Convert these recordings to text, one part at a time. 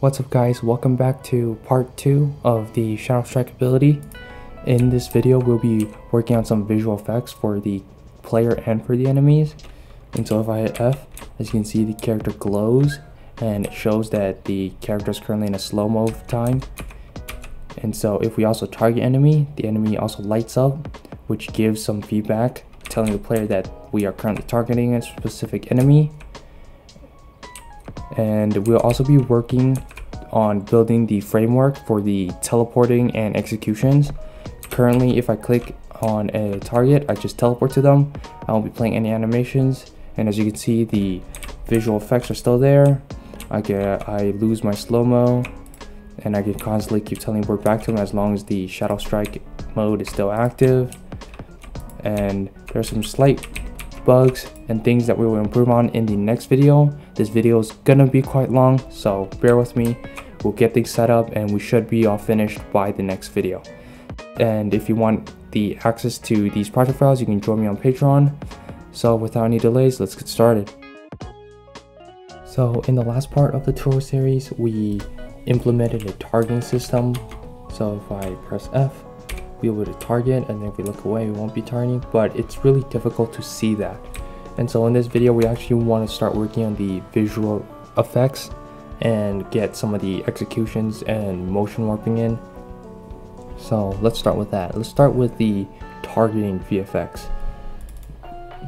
What's up guys, welcome back to part 2 of the Shadow Strike ability. In this video we'll be working on some visual effects for the player and for the enemies. And so if I hit F, as you can see the character glows and it shows that the character is currently in a slow-mo time. And so if we also target enemy, the enemy also lights up, which gives some feedback telling the player that we are currently targeting a specific enemy and we'll also be working on building the framework for the teleporting and executions. Currently, if I click on a target, I just teleport to them. I won't be playing any animations. And as you can see, the visual effects are still there. I get, I lose my slow-mo and I can constantly keep teleport back to them as long as the Shadow Strike mode is still active. And there's some slight bugs and things that we will improve on in the next video. This video is gonna be quite long, so bear with me. We'll get things set up and we should be all finished by the next video. And if you want the access to these project files, you can join me on Patreon. So without any delays, let's get started. So in the last part of the tour series, we implemented a targeting system. So if I press F, be able to target and then if we look away we won't be targeting but it's really difficult to see that. And so in this video we actually want to start working on the visual effects and get some of the executions and motion warping in. So let's start with that. Let's start with the targeting VFX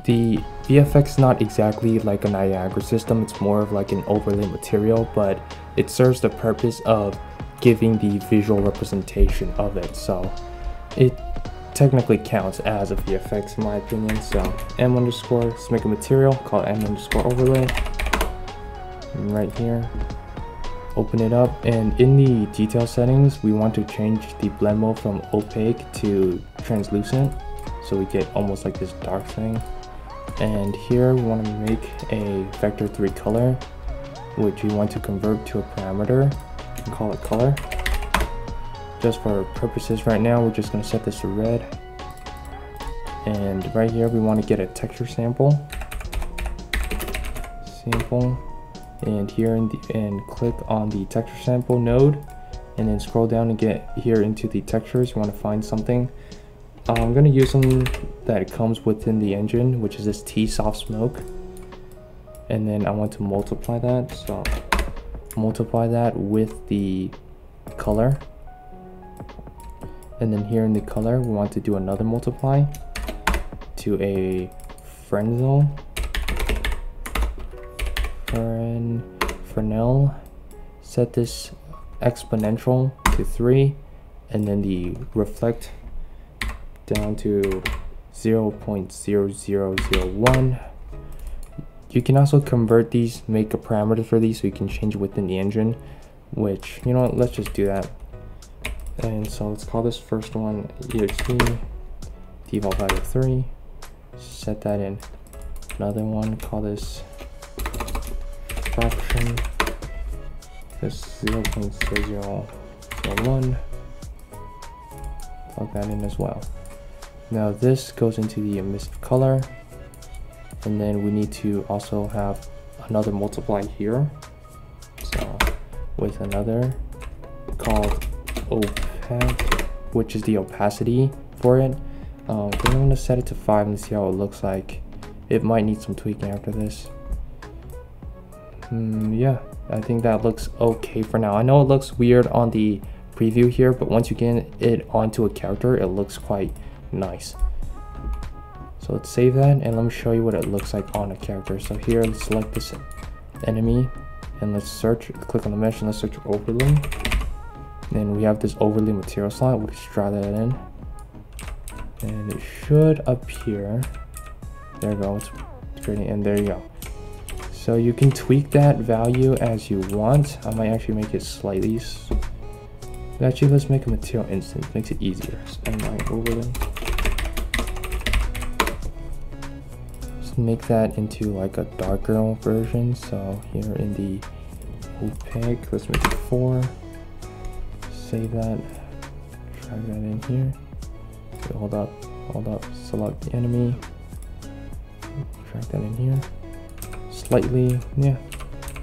the VFX is not exactly like a Niagara system. It's more of like an overlay material but it serves the purpose of giving the visual representation of it. So it technically counts as a VFX in my opinion. So M underscore, let's make a material called M underscore overlay. And right here, open it up. And in the detail settings, we want to change the blend mode from opaque to translucent. So we get almost like this dark thing. And here we want to make a vector 3 color, which we want to convert to a parameter and call it color just for purposes right now we're just going to set this to red. And right here we want to get a texture sample. Sample. And here in the, and click on the texture sample node and then scroll down and get here into the textures. You want to find something. Uh, I'm going to use something that comes within the engine which is this T soft smoke. And then I want to multiply that so multiply that with the color and then here in the color we want to do another multiply to a Fresnel Fren Fresnel. Set this exponential to 3 and then the reflect down to 0 0.0001 you can also convert these make a parameter for these so you can change within the engine which you know let's just do that and so let's call this first one exe default value of 3. Set that in. Another one, call this fraction. This 0 0.0001. Plug that in as well. Now this goes into the emissive color. And then we need to also have another multiply here. So with another called opaque, which is the opacity for it. Um, I'm to set it to 5 and see how it looks like. It might need some tweaking after this. Mm, yeah, I think that looks okay for now. I know it looks weird on the preview here, but once you get it onto a character, it looks quite nice. So let's save that and let me show you what it looks like on a character. So here, let's select this enemy and let's search, click on the mesh and let's search overlay. Then we have this overlay material slot. We'll just draw that in. And it should appear. There we go. It's pretty, and there you go. So you can tweak that value as you want. I might actually make it slightly. Actually, let's make a material instance. Makes it easier. And my overlay. Make that into like a darker version. So here in the opaque, let's make it four save that, drag that in here. Okay, hold up, hold up, select the enemy, drag that in here. Slightly, yeah,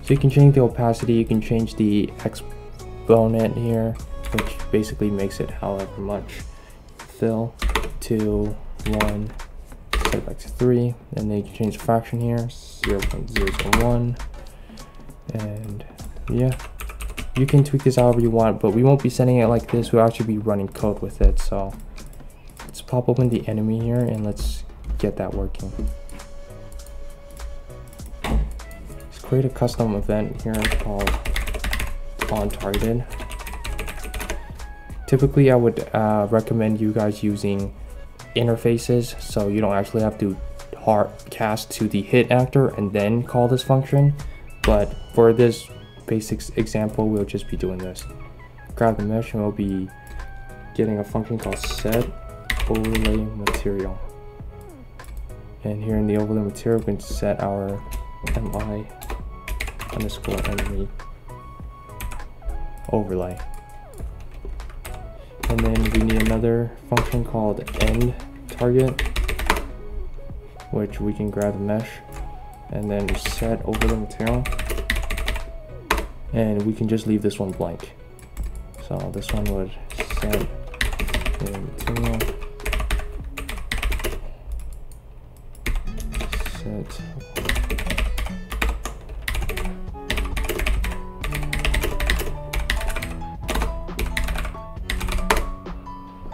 So you can change the opacity, you can change the exponent here, which basically makes it however much. Fill to 1, set back to 3, and then you can change the fraction here, 0 0.001, and yeah, you can tweak this however you want, but we won't be sending it like this, we'll actually be running code with it, so let's pop open the enemy here and let's get that working. Let's create a custom event here called on targeted. Typically, I would uh, recommend you guys using interfaces so you don't actually have to hard cast to the hit actor and then call this function. But for this basic example, we'll just be doing this. Grab the mesh and we'll be getting a function called set overlay material. And here in the overlay material, we can set our mi underscore enemy overlay. And then we need another function called end target, which we can grab the mesh and then set overlay material. And we can just leave this one blank. So this one would set material set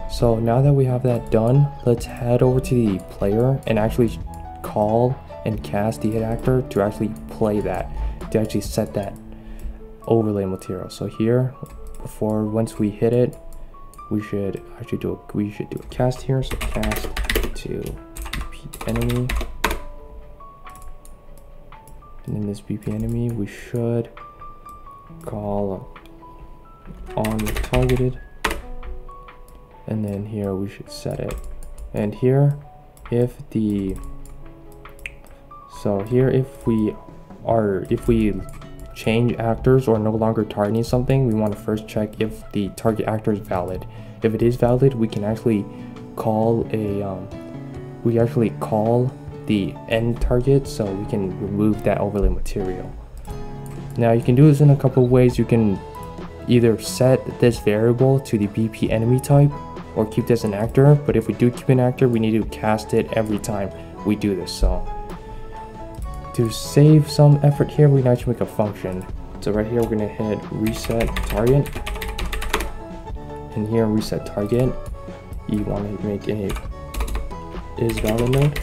So now that we have that done, let's head over to the player and actually call and cast the hit actor to actually play that, to actually set that overlay material. So here, before once we hit it, we should actually do a, we should do a cast here. So cast to BP enemy. And in this BP enemy, we should call on targeted and then here we should set it and here if the so here if we are if we change actors or no longer targeting something we want to first check if the target actor is valid if it is valid we can actually call a um, we actually call the end target so we can remove that overlay material now you can do this in a couple ways you can either set this variable to the BP enemy type or keep this an actor, but if we do keep an actor, we need to cast it every time we do this, so. To save some effort here, we can actually make a function. So right here, we're gonna hit reset target. And here, reset target, you wanna make a is valid node.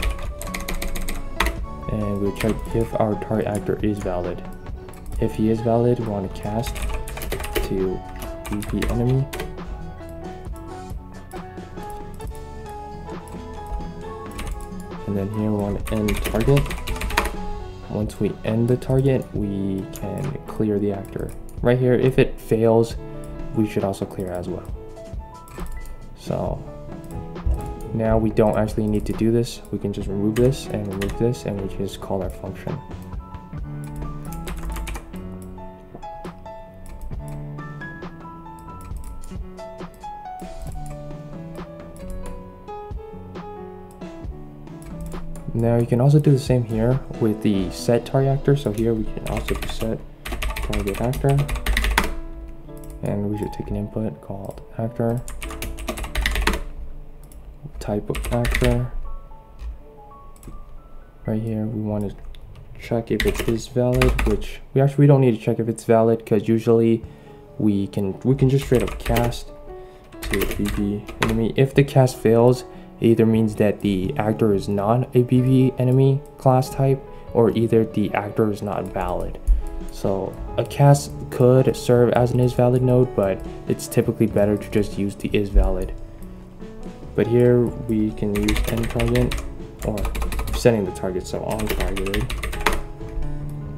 And we'll check if our target actor is valid. If he is valid, we wanna cast to BP enemy and then here we want to end target once we end the target we can clear the actor. Right here if it fails we should also clear as well. So now we don't actually need to do this. We can just remove this and remove this and we just call our function Now you can also do the same here with the set target actor. So here we can also do set target actor. And we should take an input called actor. Type of actor. Right here we want to check if it is valid, which we actually we don't need to check if it's valid because usually we can we can just straight up cast to BP enemy. If the cast fails, either means that the actor is not a BP enemy class type or either the actor is not valid. So a cast could serve as an is valid node, but it's typically better to just use the is valid. But here we can use end target or setting the target so on targeted.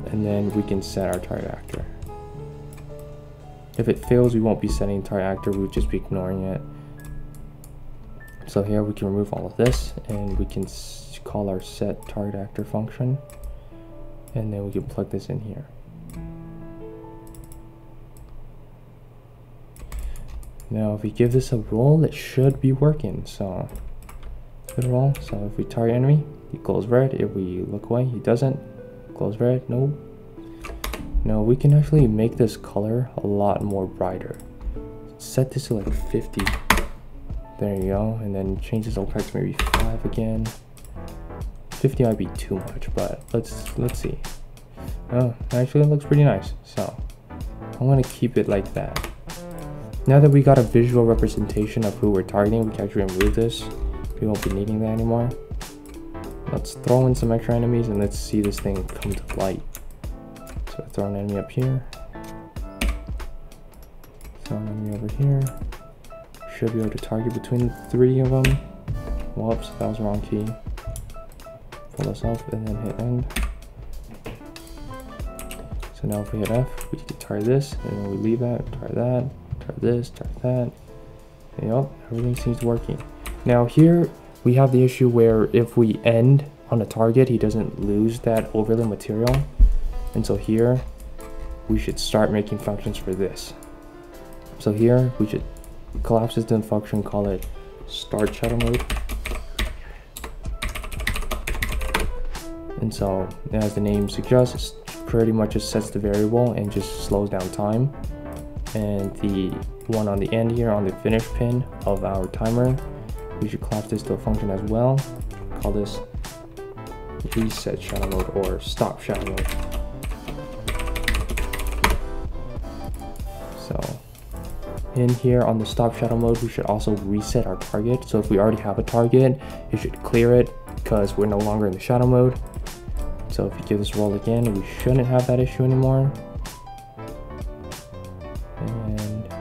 And then we can set our target actor. If it fails, we won't be setting target actor, we'll just be ignoring it. So here we can remove all of this and we can call our set target actor function and then we can plug this in here. Now if we give this a roll, it should be working. So good roll. So if we target enemy, he glows red. If we look away, he doesn't. Glows red, no. Now we can actually make this color a lot more brighter. Set this to like 50. There you go. And then change this opaque to maybe 5 again. 50 might be too much, but let's let's see. Oh, actually it looks pretty nice. So I'm gonna keep it like that. Now that we got a visual representation of who we're targeting, we can actually remove this. We won't be needing that anymore. Let's throw in some extra enemies and let's see this thing come to light. So throw an enemy up here. Throw an enemy over here. Should be able to target between the three of them. Whoops, that was the wrong key. Pull this off and then hit end. So now if we hit F, we can try this, and then we leave that, try that, try this, try that. Yep, everything seems working. Now here, we have the issue where if we end on a target, he doesn't lose that overlay material. And so here, we should start making functions for this. So here, we should collapse this function, call it start shadow mode. And so, as the name suggests, pretty much just sets the variable and just slows down time. And the one on the end here on the finish pin of our timer, we should collapse this to a function as well. Call this reset shadow mode or stop shadow mode. In here on the stop shadow mode, we should also reset our target. So if we already have a target, it should clear it because we're no longer in the shadow mode. So if you give this roll again, we shouldn't have that issue anymore. And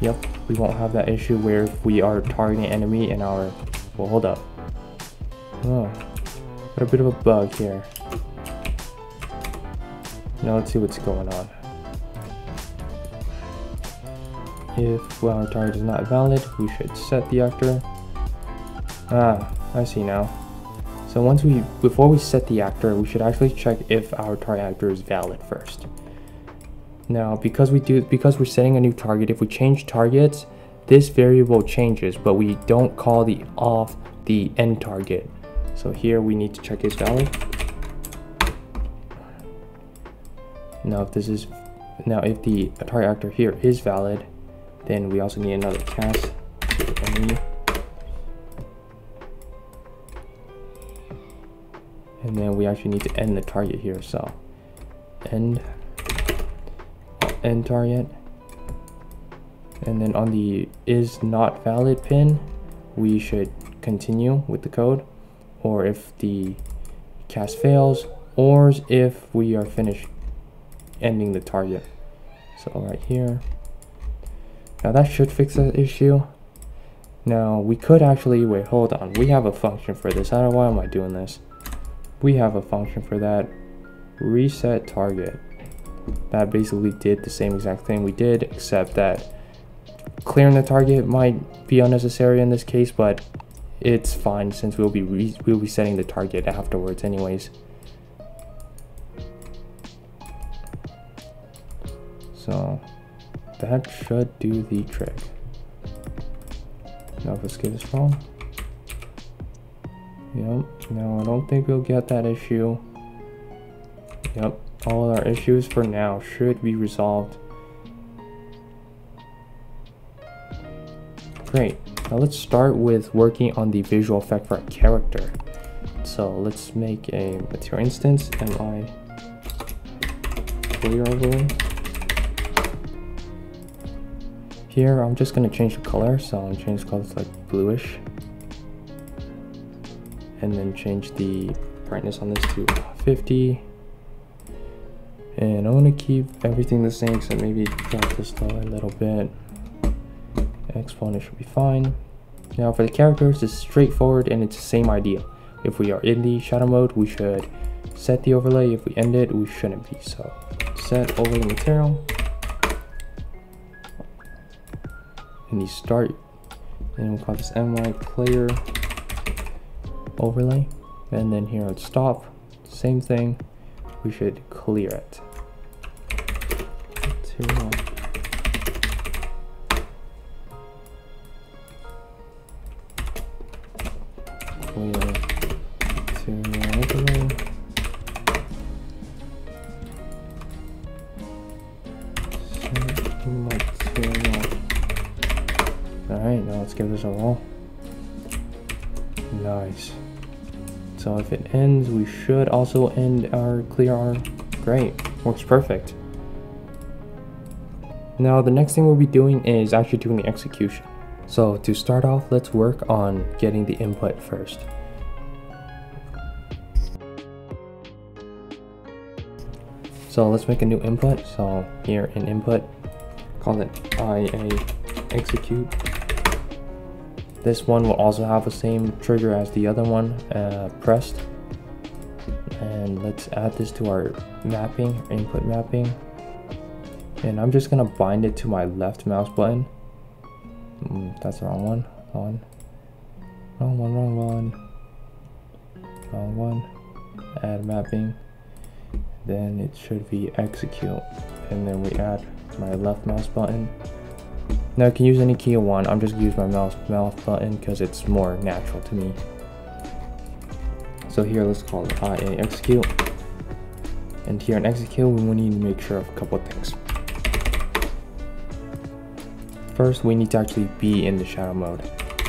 yep, we won't have that issue where if we are targeting enemy in our, well hold up. Oh, got a bit of a bug here. Now let's see what's going on. If our target is not valid, we should set the actor. Ah, I see now. So once we, before we set the actor, we should actually check if our target actor is valid first. Now, because we do, because we're setting a new target, if we change targets, this variable changes, but we don't call the off the end target. So here we need to check is valid. Now, if this is, now if the target actor here is valid, then we also need another cast to enemy. and then we actually need to end the target here so end end target. And then on the is not valid pin we should continue with the code. Or if the cast fails or if we are finished ending the target. So right here now that should fix that issue. Now we could actually wait hold on. We have a function for this. I don't know why am I doing this? We have a function for that. Reset target. That basically did the same exact thing we did except that clearing the target might be unnecessary in this case but it's fine since we'll be we'll be setting the target afterwards anyways. So that should do the trick now let's get this wrong Yep, no, I don't think we'll get that issue. Yep, all our issues for now should be resolved. Great, now let's start with working on the visual effect for our character. So let's make a material instance, mi clear overlay. Here, I'm just gonna change the color, so I'm change the color to like bluish. And then change the brightness on this to 50 and I want to keep everything the same so maybe drop this down a little bit. Exponent should be fine. Now for the characters it's straightforward and it's the same idea. If we are in the shadow mode we should set the overlay. If we end it we shouldn't be. So set overlay material and you start? And we'll call this my player overlay. And then here on stop same thing. We should clear it. Two, Nice. So if it ends, we should also end our clear our great. Works perfect. Now the next thing we'll be doing is actually doing the execution. So to start off, let's work on getting the input first. So let's make a new input. So here in input, call it IA execute. This one will also have the same trigger as the other one uh, pressed. And let's add this to our mapping, input mapping. And I'm just gonna bind it to my left mouse button. Mm, that's the wrong one. Wrong one. Wrong one, wrong one. Wrong one. Add mapping then it should be execute and then we add my left mouse button now I can use any key you want. I'm just gonna use my mouse mouse button because it's more natural to me. So here let's call it IA execute. And here in execute we need to make sure of a couple of things. First we need to actually be in the shadow mode.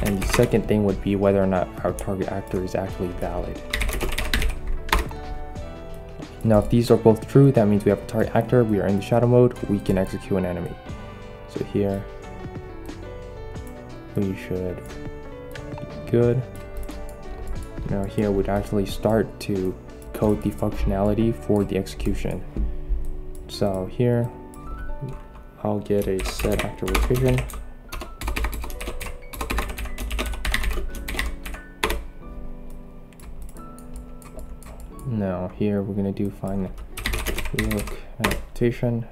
And the second thing would be whether or not our target actor is actually valid. Now if these are both true, that means we have a target actor, we are in the shadow mode, we can execute an enemy. So here, we should good. Now here we'd actually start to code the functionality for the execution. So here, I'll get a set actor location Now here we're gonna do find look rotation.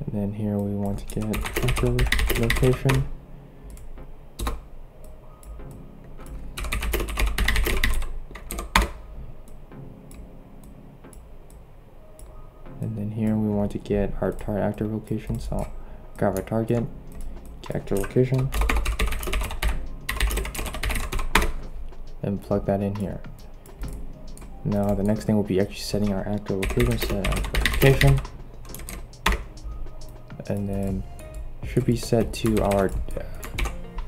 And then here we want to get actor location. And then here we want to get our target actor location. So grab our target, get location, and plug that in here. Now the next thing will be actually setting our actor location, set actor location. And then should be set to our uh,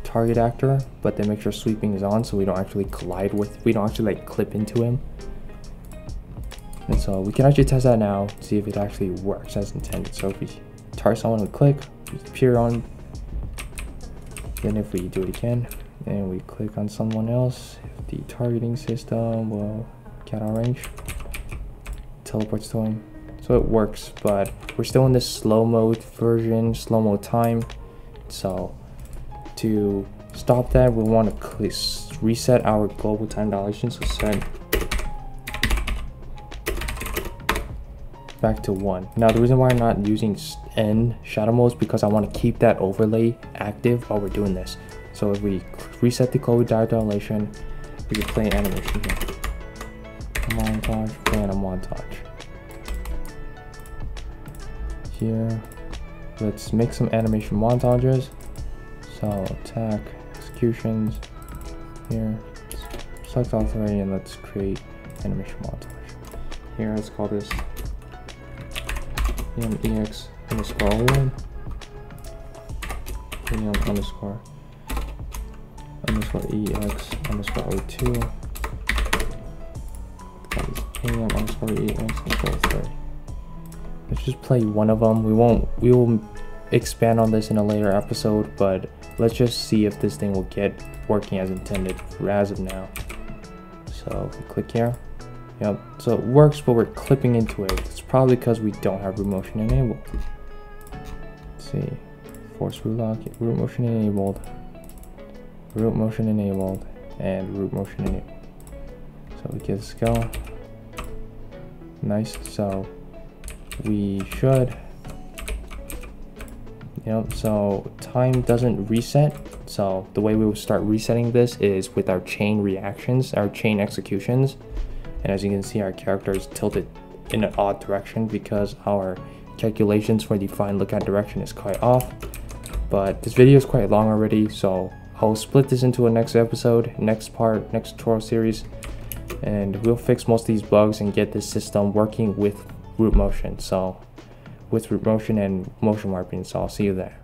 target actor, but then make sure sweeping is on so we don't actually collide with, we don't actually like clip into him. And so we can actually test that now, see if it actually works as intended. So if we target someone, we click, we appear on, then if we do it again, and we click on someone else, if the targeting system will get our range. Teleports to him. So it works, but we're still in this slow mode version, slow mode time. So to stop that, we want to reset our global time dilation. So set back to one. Now the reason why I'm not using N shadow mode is because I want to keep that overlay active while we're doing this. So if we reset the global time dilation, we can play an animation here montage, plan a montage. Here, let's make some animation montages. So attack, executions, here, select all three and let's create animation montage. Here, let's call this ex underscore 1, em underscore underscore ex underscore 02, am underscore e underscore 3. Let's just play one of them. We won't, we will expand on this in a later episode, but let's just see if this thing will get working as intended as of now. So click here. Yep, so it works, but we're clipping into it. It's probably because we don't have root motion enabled. Let's see, force root lock, root motion enabled, root motion enabled, and root motion enabled. So we get this go nice so we should. Yep so time doesn't reset. So the way we will start resetting this is with our chain reactions our chain executions. And as you can see our character is tilted in an odd direction because our calculations for the find lookout direction is quite off. But this video is quite long already so I'll split this into a next episode next part next tutorial series. And we'll fix most of these bugs and get this system working with root motion. So with root motion and motion warping. So I'll see you there.